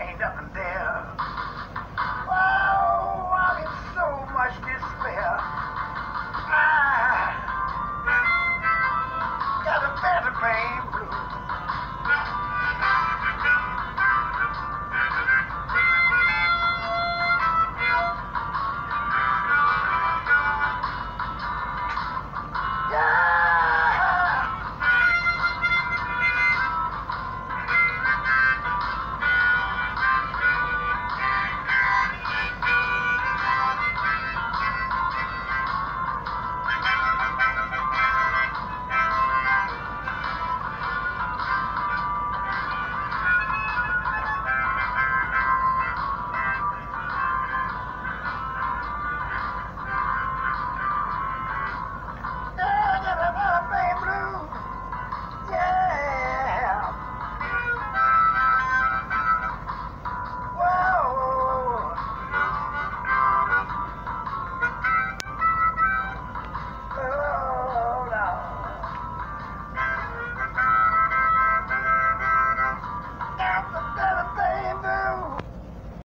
Ain't nothing there.